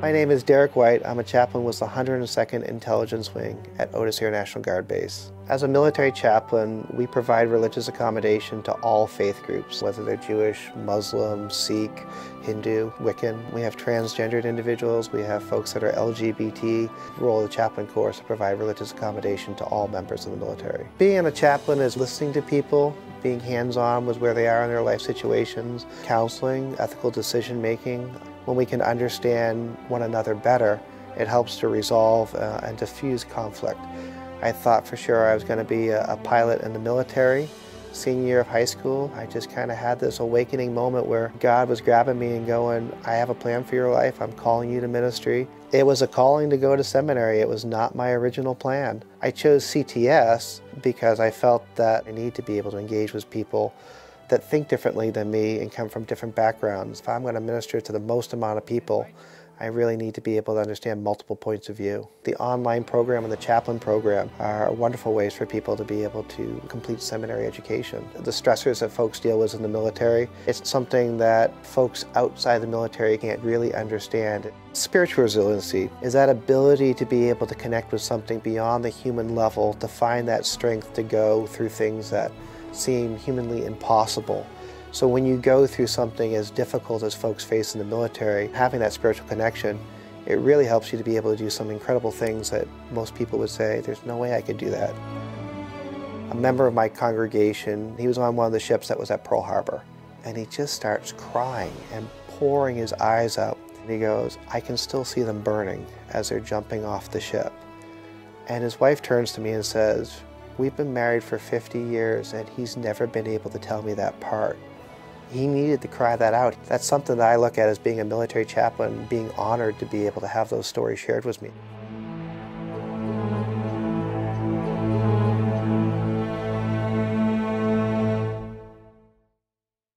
My name is Derek White. I'm a chaplain with the 102nd Intelligence Wing at Otis Air National Guard Base. As a military chaplain, we provide religious accommodation to all faith groups, whether they're Jewish, Muslim, Sikh, Hindu, Wiccan. We have transgendered individuals, we have folks that are LGBT. The role of the chaplain corps to provide religious accommodation to all members of the military. Being a chaplain is listening to people, being hands-on with where they are in their life situations, counseling, ethical decision making, when we can understand one another better, it helps to resolve uh, and diffuse conflict. I thought for sure I was going to be a, a pilot in the military. Senior year of high school, I just kind of had this awakening moment where God was grabbing me and going, I have a plan for your life. I'm calling you to ministry. It was a calling to go to seminary. It was not my original plan. I chose CTS because I felt that I need to be able to engage with people that think differently than me and come from different backgrounds. If I'm going to minister to the most amount of people, I really need to be able to understand multiple points of view. The online program and the chaplain program are wonderful ways for people to be able to complete seminary education. The stressors that folks deal with in the military, it's something that folks outside the military can't really understand. Spiritual resiliency is that ability to be able to connect with something beyond the human level, to find that strength to go through things that seem humanly impossible. So when you go through something as difficult as folks face in the military, having that spiritual connection, it really helps you to be able to do some incredible things that most people would say, there's no way I could do that. A member of my congregation, he was on one of the ships that was at Pearl Harbor, and he just starts crying and pouring his eyes out. And he goes, I can still see them burning as they're jumping off the ship. And his wife turns to me and says, We've been married for 50 years and he's never been able to tell me that part. He needed to cry that out. That's something that I look at as being a military chaplain, being honored to be able to have those stories shared with me.